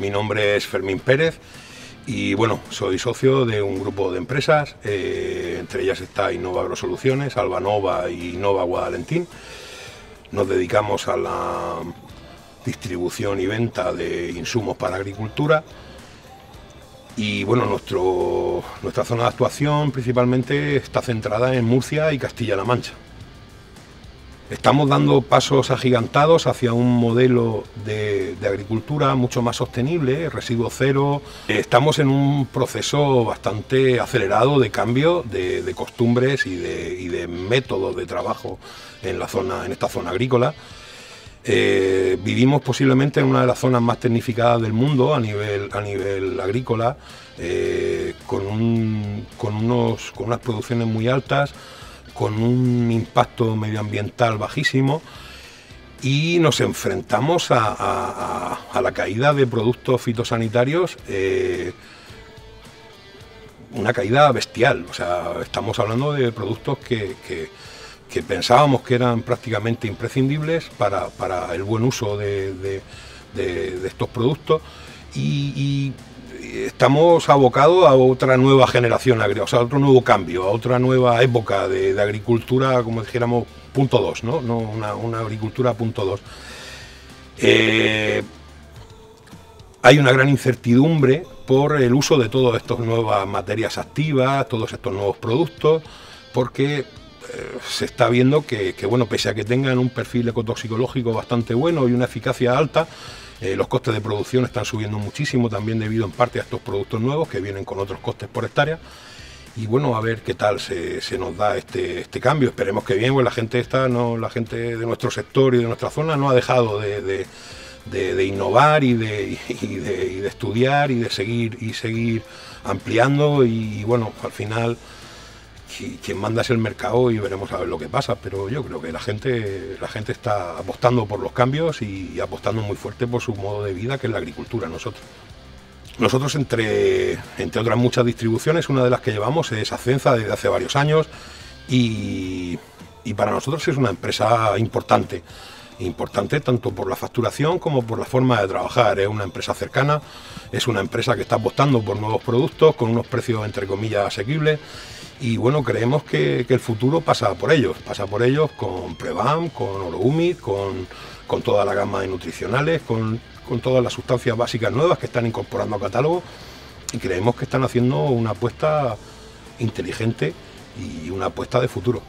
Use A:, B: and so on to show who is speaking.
A: Mi nombre es Fermín Pérez y bueno, soy socio de un grupo de empresas, eh, entre ellas está Innova Agrosoluciones, Albanova y Nova Guadalentín. Nos dedicamos a la distribución y venta de insumos para agricultura y bueno, nuestra zona de actuación principalmente está centrada en Murcia y Castilla-La Mancha. Estamos dando pasos agigantados hacia un modelo de, agricultura mucho más sostenible, residuo cero. Estamos en un proceso bastante acelerado de cambio de, costumbres y de, métodos de trabajo en, la zona, en esta zona agrícola. Eh, vivimos posiblemente en una de las zonas más tecnificadas del mundo a nivel, a nivel agrícola, eh, con, unos, con unas producciones muy altas con un impacto medioambiental bajísimo y nos enfrentamos a, la caída de productos fitosanitarios, eh, una caída bestial. O sea, estamos hablando de productos que, pensábamos que eran prácticamente imprescindibles para, el buen uso de, estos productos y estamos abocados a otra nueva generación o sea, a otro nuevo cambio, a otra nueva época de, agricultura, como dijéramos, punto 2, ¿no? no una, agricultura punto 2. Eh, hay una gran incertidumbre por el uso de todas estas nuevas materias activas, todos estos nuevos productos, porque se está viendo que, bueno, pese a que tengan un perfil ecotoxicológico bastante bueno y una eficacia alta, eh, los costes de producción están subiendo muchísimo, también debido en parte a estos productos nuevos que vienen con otros costes por hectárea. Y bueno, a ver qué tal se, nos da este, este, cambio. Esperemos que bien, pues la gente está, no, la gente de nuestro sector y de nuestra zona no ha dejado de, innovar y de, de, estudiar y de seguir y seguir ampliando. y bueno, al final quien manda es el mercado y veremos a ver lo que pasa, pero yo creo que la gente, la gente está apostando por los cambios y, apostando muy fuerte por su modo de vida, que es la agricultura, nosotros. Nosotros, entre, entre otras muchas distribuciones, una de las que llevamos es Ascenza desde hace varios años y, y para nosotros es una empresa importante importante tanto por la facturación como por la forma de trabajar. Es una empresa cercana, es una empresa que está apostando por nuevos productos con unos precios entre comillas asequibles y bueno, creemos que, el futuro pasa por ellos, pasa por ellos con Prevam, con Orohumid, con, con toda la gama de nutricionales, con, con todas las sustancias básicas nuevas que están incorporando al catálogo y creemos que están haciendo una apuesta inteligente y una apuesta de futuro.